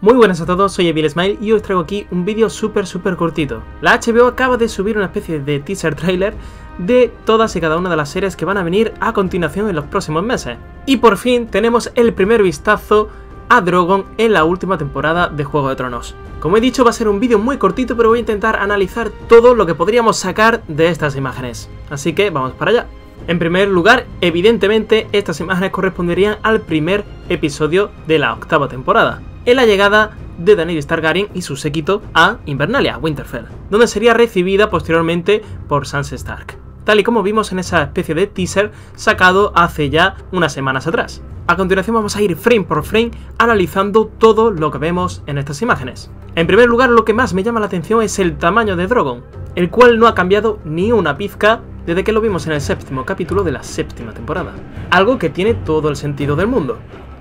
Muy buenas a todos, soy Evil Smile y os traigo aquí un vídeo súper súper cortito. La HBO acaba de subir una especie de teaser trailer de todas y cada una de las series que van a venir a continuación en los próximos meses. Y por fin tenemos el primer vistazo a Drogon en la última temporada de Juego de Tronos. Como he dicho va a ser un vídeo muy cortito pero voy a intentar analizar todo lo que podríamos sacar de estas imágenes. Así que vamos para allá. En primer lugar, evidentemente estas imágenes corresponderían al primer episodio de la octava temporada, en la llegada de Daenerys Targaryen y su séquito a Invernalia, Winterfell, donde sería recibida posteriormente por Sansa Stark, tal y como vimos en esa especie de teaser sacado hace ya unas semanas atrás. A continuación vamos a ir frame por frame analizando todo lo que vemos en estas imágenes. En primer lugar, lo que más me llama la atención es el tamaño de Drogon, el cual no ha cambiado ni una pizca desde que lo vimos en el séptimo capítulo de la séptima temporada. Algo que tiene todo el sentido del mundo,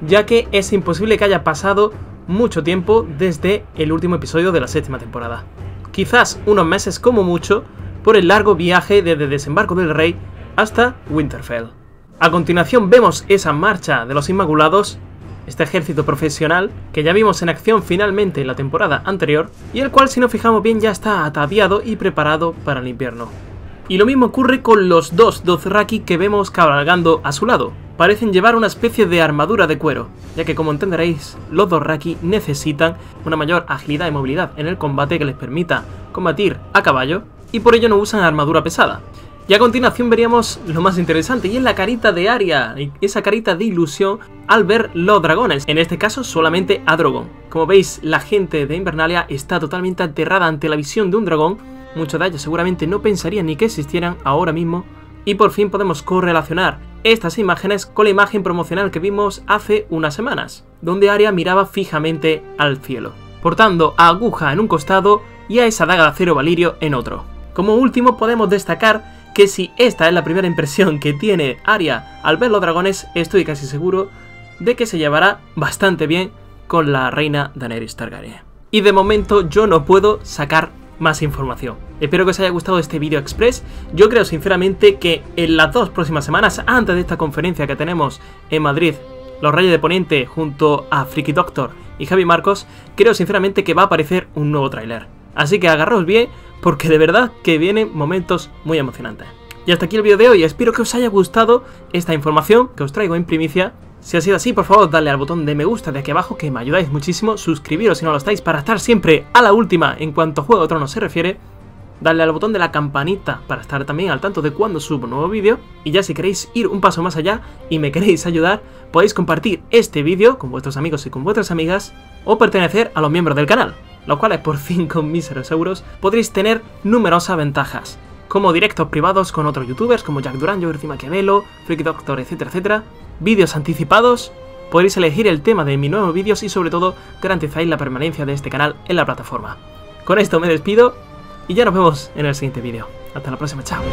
ya que es imposible que haya pasado mucho tiempo desde el último episodio de la séptima temporada. Quizás unos meses como mucho por el largo viaje desde Desembarco del Rey hasta Winterfell. A continuación vemos esa marcha de los Inmaculados, este ejército profesional que ya vimos en acción finalmente en la temporada anterior y el cual si nos fijamos bien ya está ataviado y preparado para el invierno. Y lo mismo ocurre con los dos Dothraki que vemos cabalgando a su lado. Parecen llevar una especie de armadura de cuero, ya que como entenderéis, los Dothraki necesitan una mayor agilidad y movilidad en el combate que les permita combatir a caballo, y por ello no usan armadura pesada. Y a continuación veríamos lo más interesante, y es la carita de Arya, esa carita de ilusión al ver los dragones, en este caso solamente a Drogon. Como veis, la gente de Invernalia está totalmente aterrada ante la visión de un dragón, muchos de ellos seguramente no pensarían ni que existieran ahora mismo, y por fin podemos correlacionar estas imágenes con la imagen promocional que vimos hace unas semanas, donde Arya miraba fijamente al cielo, portando a Aguja en un costado y a esa daga de acero Valirio en otro. Como último podemos destacar que si esta es la primera impresión que tiene Arya al ver los dragones, estoy casi seguro de que se llevará bastante bien con la reina Daenerys Targaryen. Y de momento yo no puedo sacar más información. Espero que os haya gustado este vídeo express. Yo creo sinceramente que en las dos próximas semanas, antes de esta conferencia que tenemos en Madrid, los Reyes de Poniente junto a Freaky Doctor y Javi Marcos, creo sinceramente que va a aparecer un nuevo tráiler. Así que agarraos bien, porque de verdad que vienen momentos muy emocionantes. Y hasta aquí el vídeo de hoy, espero que os haya gustado esta información que os traigo en primicia si ha sido así, por favor, dale al botón de me gusta de aquí abajo que me ayudáis muchísimo. Suscribiros si no lo estáis para estar siempre a la última en cuanto a Juego de Tronos se refiere. Dale al botón de la campanita para estar también al tanto de cuando subo un nuevo vídeo. Y ya si queréis ir un paso más allá y me queréis ayudar, podéis compartir este vídeo con vuestros amigos y con vuestras amigas o pertenecer a los miembros del canal, los cuales por 5 míseros euros podréis tener numerosas ventajas como directos privados con otros youtubers como Jack Duran, Jordi Maquiavelo, Freaky Doctor, etcétera, etcétera, vídeos anticipados, podréis elegir el tema de mis nuevos vídeos y sobre todo garantizáis la permanencia de este canal en la plataforma. Con esto me despido y ya nos vemos en el siguiente vídeo. Hasta la próxima, chao.